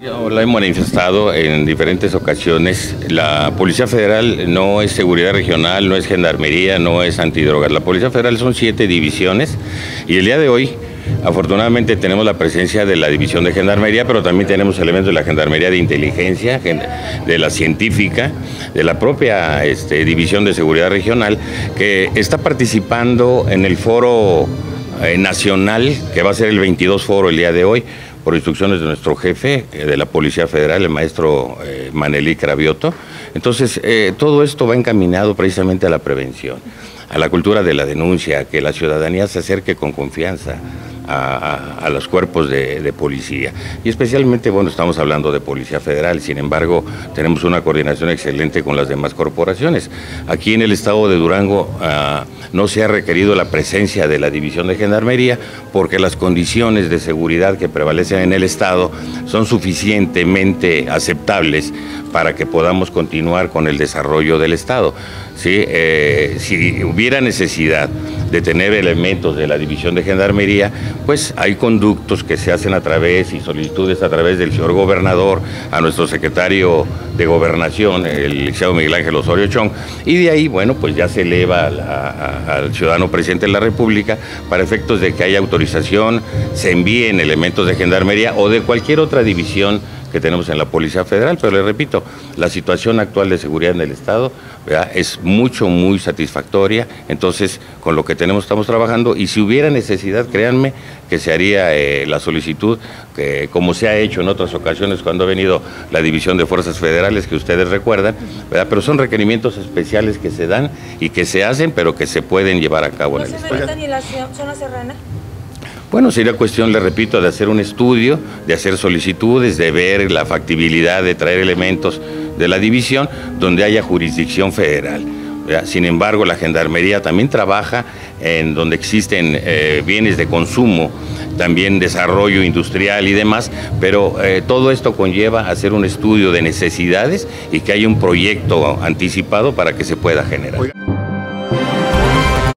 Lo he manifestado en diferentes ocasiones. La Policía Federal no es seguridad regional, no es gendarmería, no es antidrogas. La Policía Federal son siete divisiones y el día de hoy afortunadamente tenemos la presencia de la división de gendarmería, pero también tenemos elementos de la gendarmería de inteligencia, de la científica, de la propia este, división de seguridad regional, que está participando en el foro eh, nacional, que va a ser el 22 foro el día de hoy por instrucciones de nuestro jefe eh, de la Policía Federal, el maestro eh, Manelí Cravioto. Entonces, eh, todo esto va encaminado precisamente a la prevención, a la cultura de la denuncia, que la ciudadanía se acerque con confianza a, los cuerpos de, policía. Y especialmente, bueno, estamos hablando de Policía Federal, sin embargo, tenemos una coordinación excelente con las demás corporaciones. Aquí en el estado de Durango ah, no se ha requerido la presencia de la División de Gendarmería porque las condiciones de seguridad que prevalecen en el estado son suficientemente aceptables para que podamos continuar con el desarrollo del estado. ¿sí? Eh, si hubiera necesidad de tener elementos de la División de Gendarmería, pues hay conductos que se hacen a través y solicitudes a través del señor gobernador, a nuestro secretario de Gobernación, el licenciado Miguel Ángel Osorio Chong, y de ahí, bueno, pues ya se eleva al ciudadano presidente de la República para efectos de que haya autorización, se envíen elementos de gendarmería o de cualquier otra división que tenemos en la Policía Federal, pero le repito, la situación actual de seguridad en el Estado es mucho, muy satisfactoria, entonces con lo que tenemos estamos trabajando y si hubiera necesidad, créanme que se haría eh, la solicitud, que, como se ha hecho en otras ocasiones cuando ha venido la División de Fuerzas Federales, que ustedes recuerdan, pero son requerimientos especiales que se dan y que se hacen, pero que se pueden llevar a cabo en el Estado. ¿No se en la zona serrana? Bueno, sería cuestión, le repito, de hacer un estudio, de hacer solicitudes, de ver la factibilidad de traer elementos de la división donde haya jurisdicción federal. Sin embargo, la Gendarmería también trabaja en donde existen eh, bienes de consumo, también desarrollo industrial y demás, pero eh, todo esto conlleva hacer un estudio de necesidades y que haya un proyecto anticipado para que se pueda generar.